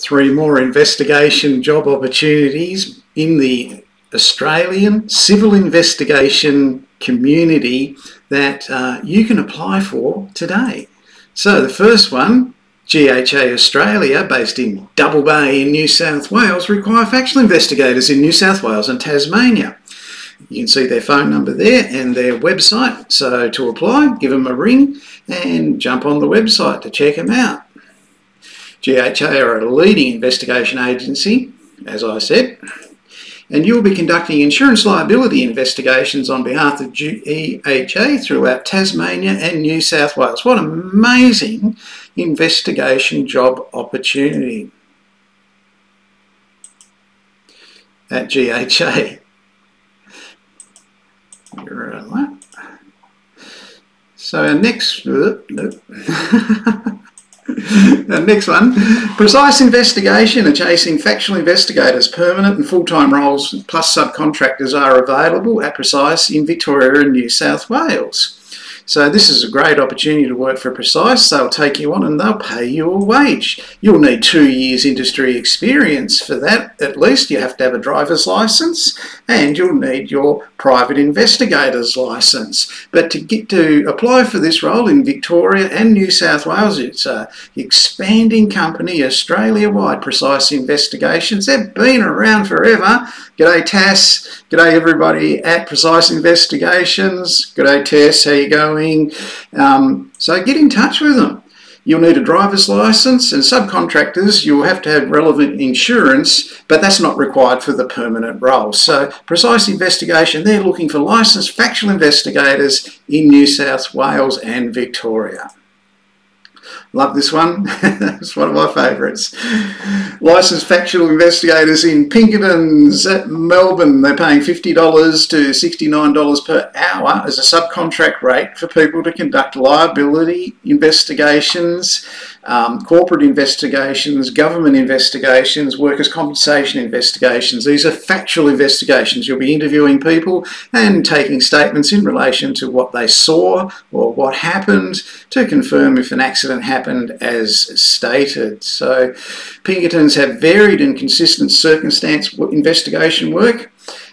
three more investigation job opportunities in the Australian civil investigation community that uh, you can apply for today. So the first one, GHA Australia, based in Double Bay in New South Wales, require factual investigators in New South Wales and Tasmania. You can see their phone number there and their website. So to apply, give them a ring and jump on the website to check them out. GHA are a leading investigation agency, as I said, and you'll be conducting insurance liability investigations on behalf of GHA throughout Tasmania and New South Wales. What an amazing investigation job opportunity at GHA. So our next, uh, the next one, precise investigation and chasing factual investigators, permanent and full-time roles plus subcontractors are available at Precise in Victoria and New South Wales. So this is a great opportunity to work for Precise. They'll take you on and they'll pay you a wage. You'll need two years industry experience for that. At least you have to have a driver's license and you'll need your private investigator's license. But to get to apply for this role in Victoria and New South Wales, it's a expanding company, Australia-wide Precise Investigations. They've been around forever. G'day Tass. G'day everybody at Precise Investigations. G'day Tess, how you going? Um, so get in touch with them. You'll need a driver's license and subcontractors, you'll have to have relevant insurance, but that's not required for the permanent role. So Precise Investigation, they're looking for licensed factual investigators in New South Wales and Victoria. Love this one. it's one of my favourites. Licensed factual investigators in Pinkerton's at Melbourne. They're paying $50 to $69 per hour as a subcontract rate for people to conduct liability investigations, um, corporate investigations, government investigations, workers' compensation investigations. These are factual investigations. You'll be interviewing people and taking statements in relation to what they saw or what happened to confirm if an accident happened as stated. So Pinkertons have varied and consistent circumstance investigation work.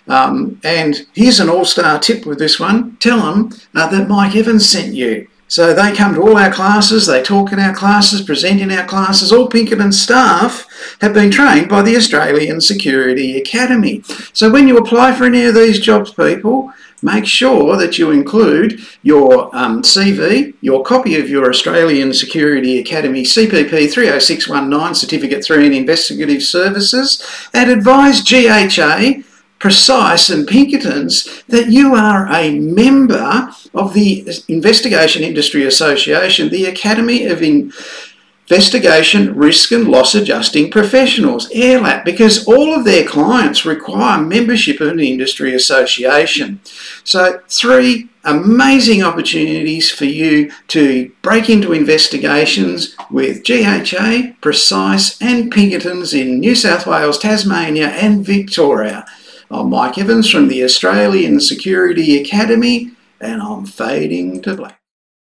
Um, and here's an all-star tip with this one. Tell them uh, that Mike Evans sent you. So they come to all our classes, they talk in our classes, present in our classes. All Pinkerton staff have been trained by the Australian Security Academy. So when you apply for any of these jobs, people, make sure that you include your um, CV, your copy of your Australian Security Academy CPP 30619 Certificate 3 in Investigative Services, and advise GHA Precise and Pinkertons that you are a member of the Investigation Industry Association, the Academy of Investigation Risk and Loss Adjusting Professionals, AIRLAP, because all of their clients require membership of an industry association. So three amazing opportunities for you to break into investigations with GHA, Precise and Pinkertons in New South Wales, Tasmania and Victoria. I'm Mike Evans from the Australian Security Academy and I'm fading to black.